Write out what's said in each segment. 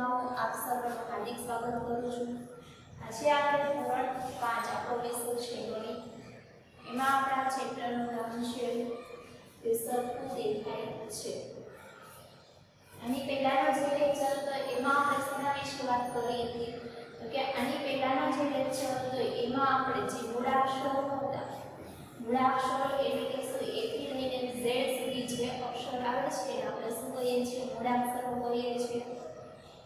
હાર્દિક સ્વાગત કરું છું. આજે આપણે ધોરણ પાંચ આપણો વિષય છે ગણિત. એમાં આપણા ચેપ્ટરનું નામ છે તે સરખું દેખાય છે. આની પહેલાનો જે લેક્ચર હતો, એમાં આપણે શેના વિશે વાત કરી હતી? તો કે આની પહેલાનો જે લેક્ચર હતો, એમાં આપણે જે મૂળાક્ષરો હતા, મૂળાક્ષરો એટલે કે શું? એથી લઈને ઝેડ સુધી જે અક્ષર આવે છે, આપણે શું કહીએ છીએ? મૂળાક્ષરો કહીએ છીએ.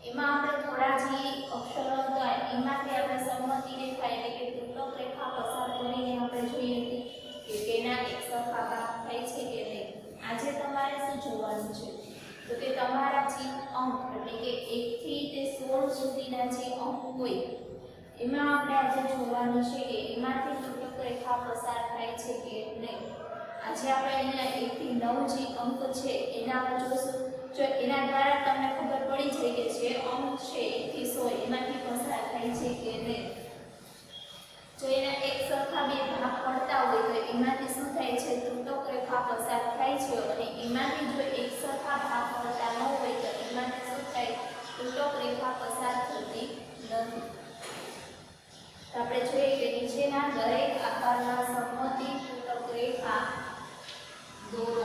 એમાં આપણે થોડા જે અક્ષરો હતા, એમાંથી આપણે સંમતિ રેખા એટલે કે તૂટક રેખા પસાર કરીને આપણે જોઈએ હતી કે તેના એક સરખા કામ થાય છે કે નહીં. આજે તમારે શું જોવાનું છે? તો કે તમારા જે અંક, એટલે કે એકથી તે સોળ સુધીના જે અંક હોય, એમાં આપણે આજે જોવાનું છે કે એમાંથી તૂટક રેખા પસાર થાય છે કે નહીં. આજે આપણે અહીંયા એકથી નવ જે અંક છે, એના આપણે જોશું જો એના દ્વારા તમને ખબર પડી જાય કે જે અંક છે એકથી સો એમાંથી પસાર થાય છે કે નહીં. જો એના એક સરખા બે ભાગ પડતા હોય તો એમાંથી શું થાય છે? તૂટક રેખા પસાર થાય છે અને એમાંથી જો એક સરખા ભાગ પડતા ન હોય તો એમાંથી શું થાય? તૂટક રેખા પસાર થતી નથી. આપણે જોઈએ કે નીચેના દરેક આકારના સમમિતિ તૂટક રેખા દોરો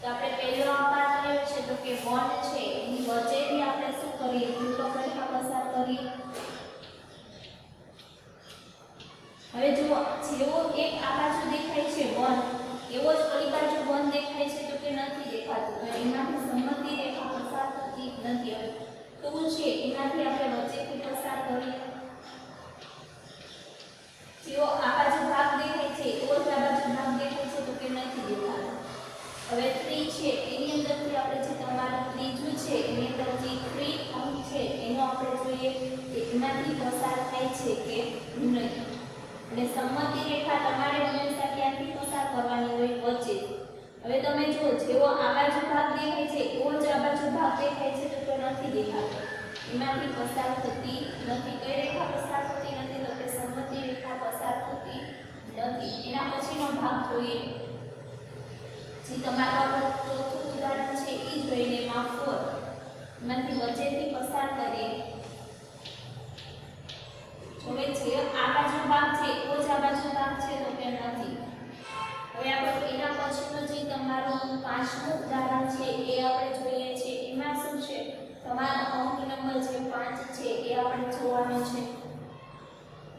તો આપણે પહેલો આકાર કયો છે તો કે વન છે એની વચ્ચેથી આપણે શું કરીએ તૂટક રેખા પસાર કરીએ હવે જુઓ, જેવો એક આ બાજુ દેખાય છે વન, એવો જ ઓલી બાજુ વન દેખાય છે તો કે નથી દેખાતું. તો એમાંથી સંમતિ રેખા પસાર થતી નથી હવે. ટુ છે? એમાંથી આપણે વચ્ચેથી પસાર કરીએ. જેવો આ બાજુ ભાગ દેખાય છે, એવો જ આ બાજુ ભાગ દેખાય છે તો કે નથી દેખાતો. હવે થ્રી છે, એની ત્રીજું છે, એની અંદર જે અંક છે, એનો આપણે જોઈએ કે પસાર થાય છે કે નહીં અને સંમતિ રેખા તમારે હંમેશા ક્યાંથી પસાર કરવાની હોય વચ્ચે. હવે તમે જુઓ, જેવો આ બાજુ ભાગ દેખાય છે, એવો જ આ બાજુ ભાગ દેખાય છે તો નથી દેખાતો. એમાંથી પસાર થતી નથી. કઈ રેખા પસાર થતી નથી તો કે સંમતિ રેખા પસાર થતી નથી એના પછીનો ભાગ જોઈએ જે તમારો આપણે ચોથું ઉદાહરણ છે એ જોઈને એમાં ફોર એમાંથી વચ્ચેથી પસાર કરીએ હવે જે આ બાજુ ભાગ છે એવો જ આ બાજુ ભાગ છે તો કે નથી હવે આપણે એના પછીનું જે તમારું પાંચમું ઉદાહરણ છે એ આપણે જોઈએ છે એમાં શું છે તમારો અંક નંબર જે પાંચ છે એ આપણે જોવાનું છે.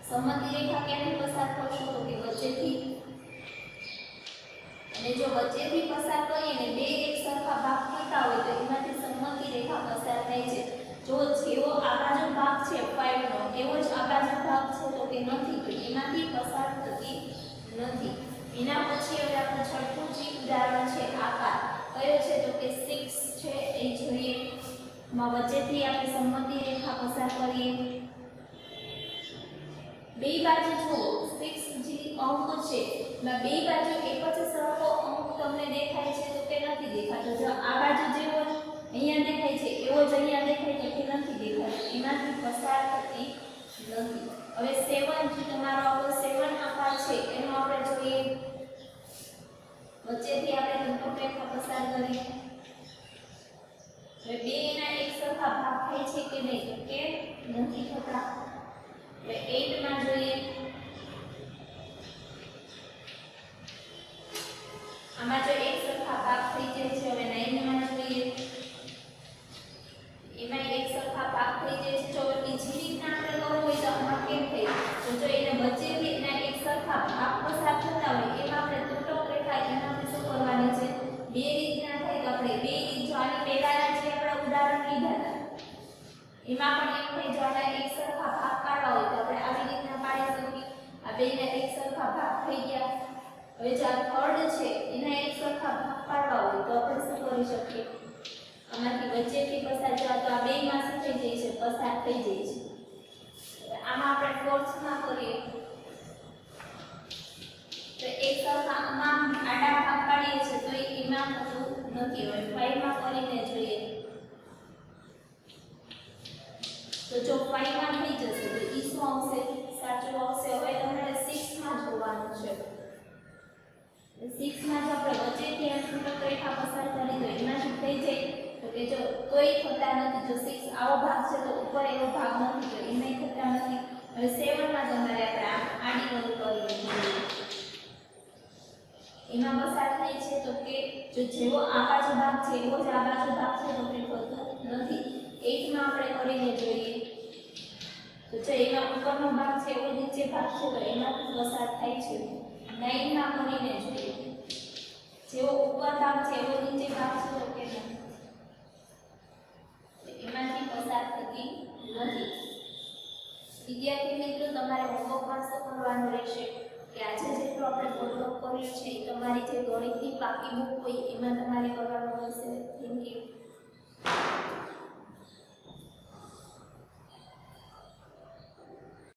સંમતિ રેખા ક્યાંથી પસાર કરશો તો કે વચ્ચેથી? અને જો વચ્ચેથી પસાર કરીએ ને બે એક સરખા ભાગ થતા હોય તો એમાંથી સંમતિ રેખા પસાર થાય છે. જો જેવો આ ભાગ છે 5 નો, એવો જ આ ભાગ છે તો કે નથી એમાંથી પસાર થતી નથી. એના પછી હવે આપણે છઠ્ઠું જે ઉદાહરણ માં વચ્ચેથી આપણે સંમતિ રેખા પસાર કરીએ. બે બાજુ જુઓ 6 જે અંક છે. એમાં બે બાજુ એક જ સરખો અંક તમને દેખાય છે તો કે નથી દેખાતો. જો આ બાજુ જેવો અહીંયા દેખાય છે, એવો જ અહીંયા દેખાય છે કે નથી દેખાતો. એમાંથી પસાર થતી નથી. હવે સેવન જે તમારો આપણો સેવન આકાર છે, એનો આપણે જોઈએ. વચ્ચેથી આપણે તૂટક રેખા પસાર કરીએ હવે બે એના એક સરખા ભાગ થાય છે કે નહીં તો કે નથી થતા. એટલે 8 માં જોઈએ. આમાં જો એક સરખા ભાગ થઈ જાય છે હવે 9 માં જોઈએ એમાં એક સરખા ભાગ થઈ જાય છે જો બીજી રીતના આપણે કરવું હોય તો આમાં કેમ થાય તો જો એને વચ્ચેથી એના એક સરખા ભાગ પસાર થતા હોય એમાં આપણે તૂટક રેખા એનાથી શું કરવાની છે બે રીતના થાય તો આપણે બે રીત જો આની પહેલાના જે આપણે ઉદાહરણ લીધા હતા એમાં પણ એમ થાય જો આપણે એક સરખા ભાગ પાડવા હોય તો આપણે આવી રીતના પાડી શકીએ. આ બેના એક સરખા ભાગ થઈ ગયા. હવે જે આ થર્ડ છે, એના એક સરખા ભાગ પાડવા હોય તો આપણે શું કરી શકીએ? આમાંથી વચ્ચેથી પસાર જવા તો આ બેમાં શું થઈ જાય છે? પસાર થઈ જાય છે. આમાં આપણે ફોર્થમાં કરીએ. તો એક સરખા આમાં આડા ભાગ પાડીએ છીએ તો એમાં થતું નથી હોય. ફાઈવમાં કરીને જોઈએ તો જો ફાઈવમાં થઈ જશે, તો ઈ શું આવશે? સાચું આવશે? હવે તમારે સિક્સમાં જોવાનું છે. સિક્સમાં જો આપણે વચ્ચેથી આ છૂટક રેખા પસાર કરી તો એમાં શું થઈ જાય? તો કે જો કોઈ થતા નથી, જો સિક્સ આવો ભાગ છે, તો ઉપર એવો ભાગ નથી, તો એમાં થતા નથી. હવે સેવનમાં તમારે આપણે આડી વળું કરી લેવું એમાં પસાર થાય છે, તો કે જો જેવો આ બાજુ ભાગ છે, એવો જ આ બાજુ ભાગ છે, તો કે થતો નથી એટમાં આપણે કરીને જોઈએ તો જો એમાં ઉપરનો ભાગ છે એવો નીચે ભાગ છે, તો એમાંથી પસાર થાય છે. નાઇનમાં કરીને જોઈએ. જેવો ઉપર ભાગ છે, એવો નીચે ભાગ છે, તો કે એમાંથી પસાર થતી નથી. વિદ્યાર્થી મિત્રો, તમારે હોમવર્ક શું કરવાનું રહેશે. કે આજે જેટલું આપણે હોમવર્ક કર્યું છે, એ તમારી જે ગણિતની બાકી બુક હોય, એમાં તમારે કરવાનું